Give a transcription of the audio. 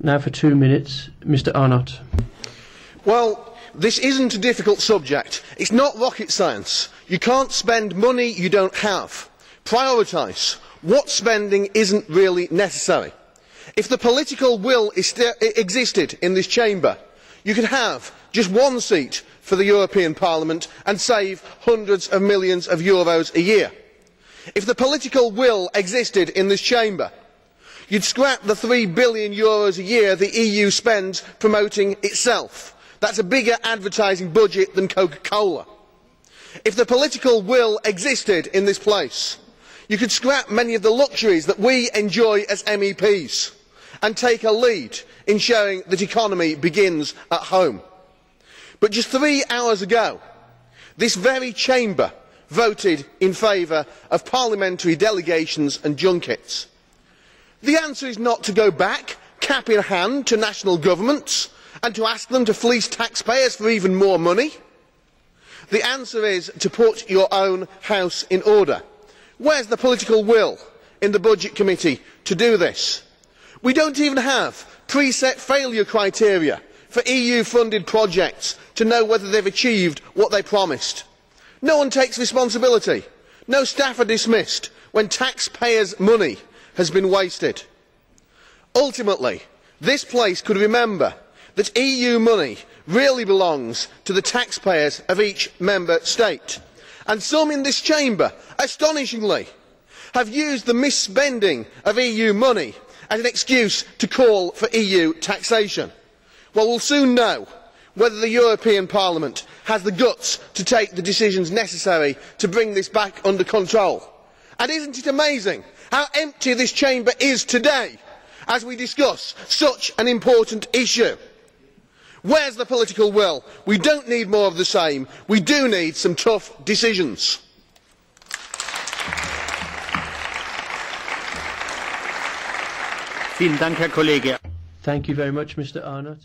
Now for two minutes, Mr Arnott. Well, this isn't a difficult subject. It's not rocket science. You can't spend money you don't have. Prioritise. What spending isn't really necessary? If the political will existed in this chamber, you could have just one seat for the European Parliament and save hundreds of millions of euros a year. If the political will existed in this chamber, you would scrap the eur three billion Euros a year the eu spends promoting itself. that is a bigger advertising budget than coca cola. if the political will existed in this place you could scrap many of the luxuries that we enjoy as meps and take a lead in showing that economy begins at home. but just three hours ago this very chamber voted in favour of parliamentary delegations and junkets the answer is not to go back cap in hand to national governments and to ask them to fleece taxpayers for even more money. the answer is to put your own house in order. where is the political will in the budget committee to do this? we do not even have pre set failure criteria for eu funded projects to know whether they have achieved what they promised. no one takes responsibility. no staff are dismissed when taxpayers' money has been wasted. ultimately this place could remember that eu money really belongs to the taxpayers of each member state and some in this chamber astonishingly have used the misspending of eu money as an excuse to call for eu taxation. well we will soon know whether the european parliament has the guts to take the decisions necessary to bring this back under control. And isn't it not amazing how empty this chamber is today as we discuss such an important issue. where is the political will? we do not need more of the same we do need some tough decisions. Thank you very much, Mr Arnott.